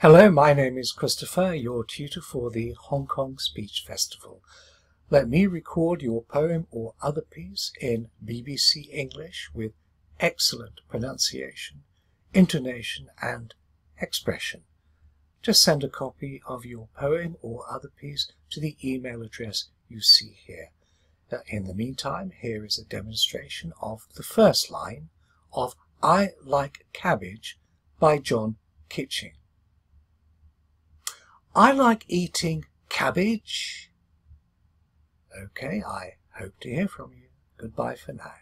Hello, my name is Christopher, your tutor for the Hong Kong Speech Festival. Let me record your poem or other piece in BBC English with excellent pronunciation, intonation and expression. Just send a copy of your poem or other piece to the email address you see here. Now, In the meantime, here is a demonstration of the first line of I Like Cabbage by John Kitching. I like eating cabbage. Okay, I hope to hear from you. Goodbye for now.